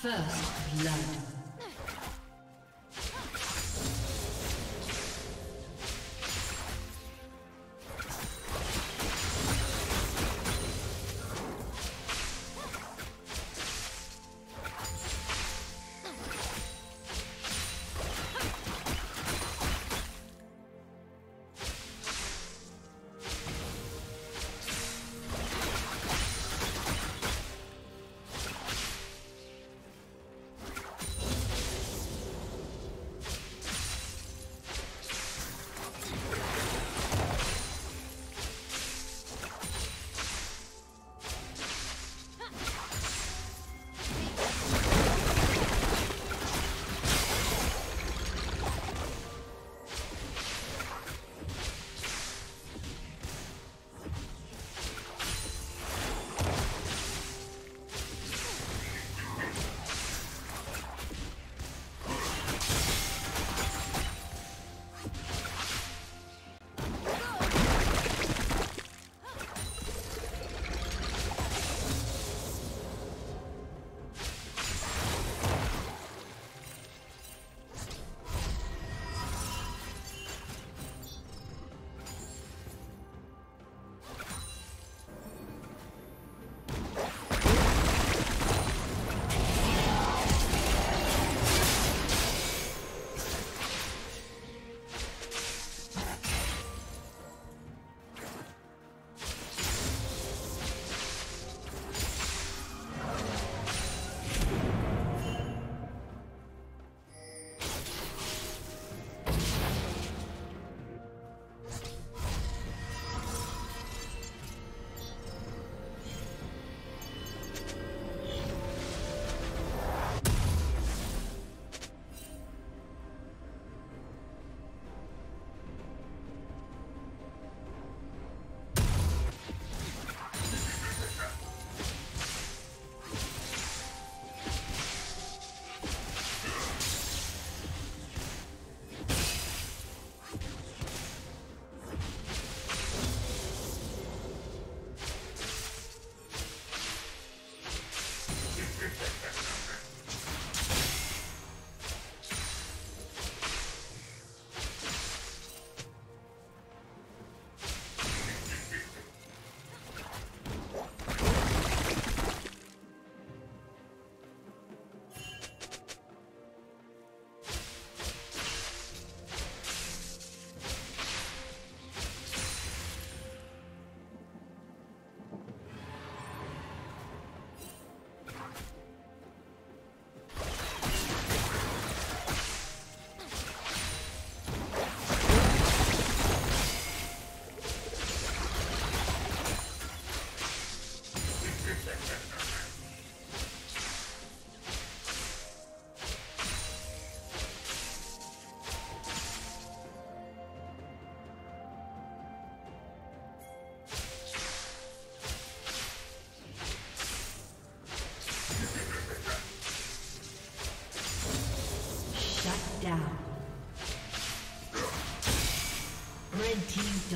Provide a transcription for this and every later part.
First blood.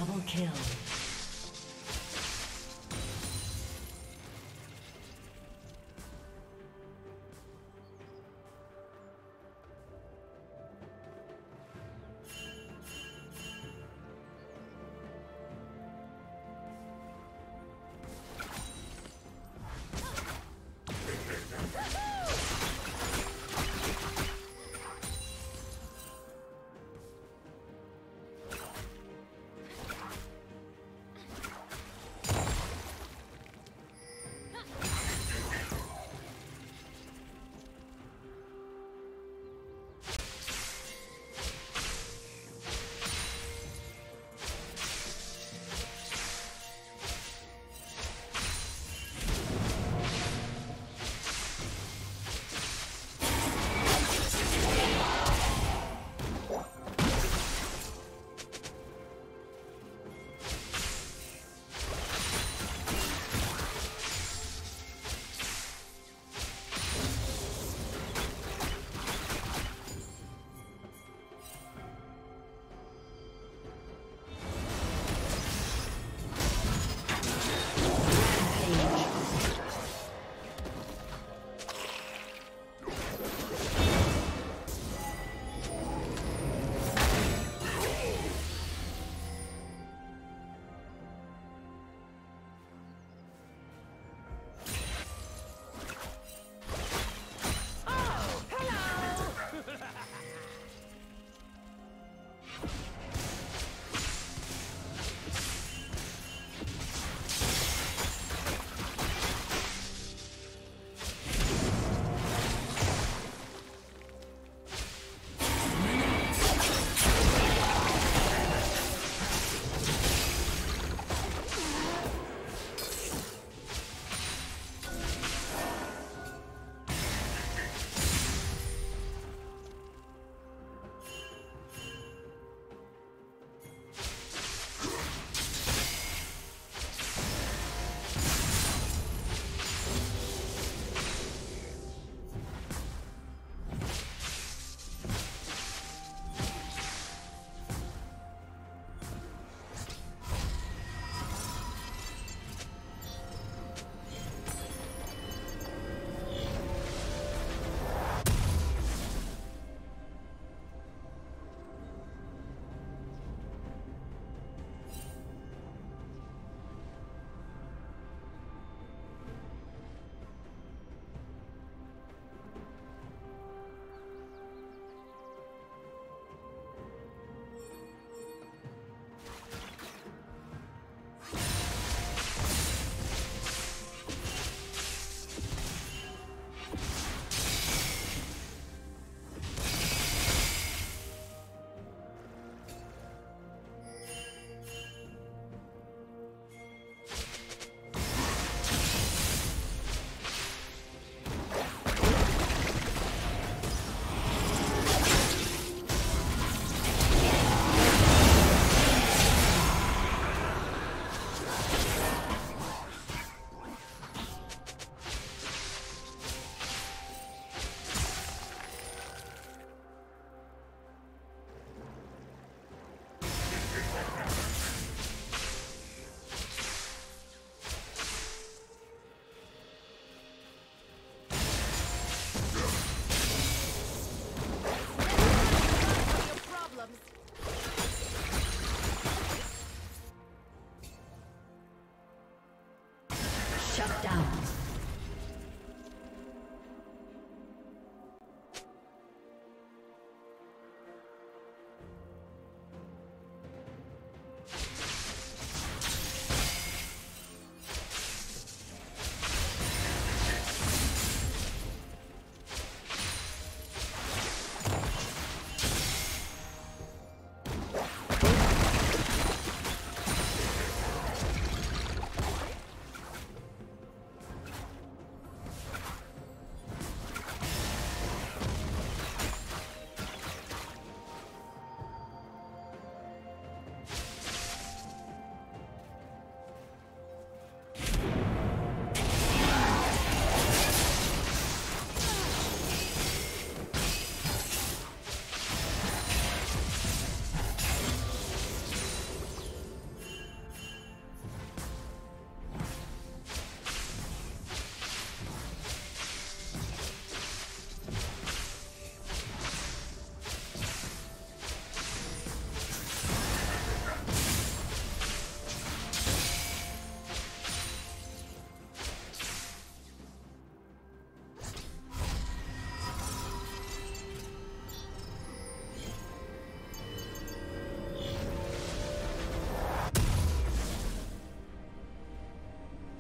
Double kill.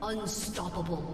Unstoppable.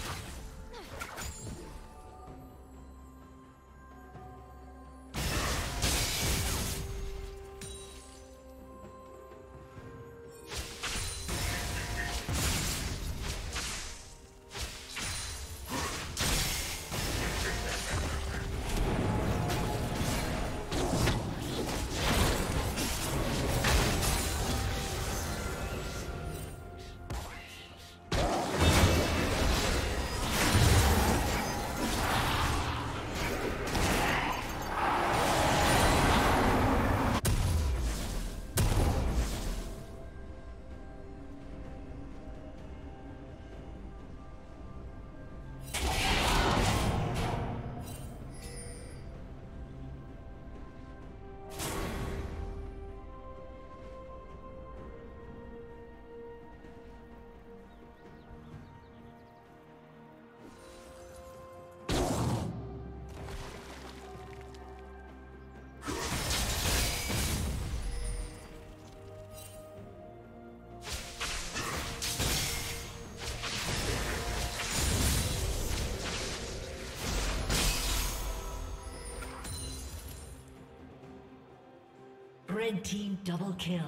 Red team double kill.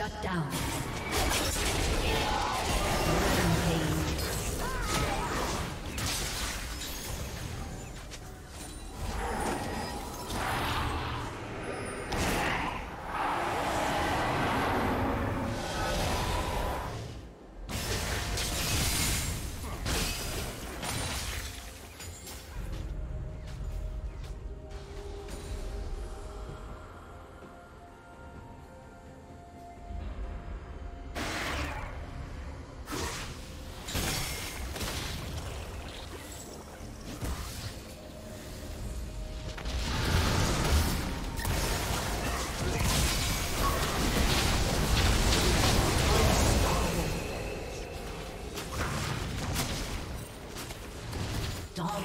Shut down.